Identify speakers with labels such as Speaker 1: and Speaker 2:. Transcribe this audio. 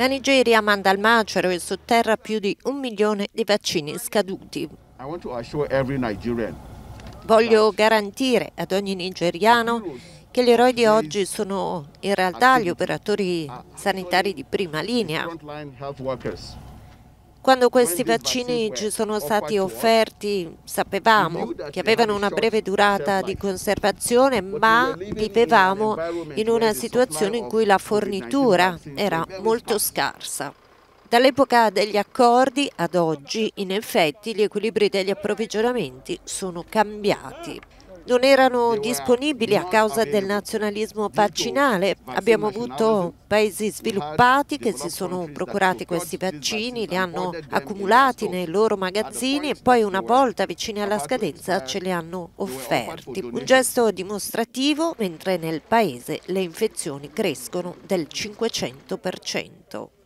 Speaker 1: La Nigeria manda al macero e sotterra più di un milione di vaccini scaduti. Voglio garantire ad ogni nigeriano che gli eroi di oggi sono in realtà gli operatori sanitari di prima linea. Quando questi vaccini ci sono stati offerti sapevamo che avevano una breve durata di conservazione, ma vivevamo in una situazione in cui la fornitura era molto scarsa. Dall'epoca degli accordi ad oggi, in effetti, gli equilibri degli approvvigionamenti sono cambiati non erano disponibili a causa del nazionalismo vaccinale. Abbiamo avuto paesi sviluppati che si sono procurati questi vaccini, li hanno accumulati nei loro magazzini e poi una volta vicini alla scadenza ce li hanno offerti. Un gesto dimostrativo mentre nel paese le infezioni crescono del 500%.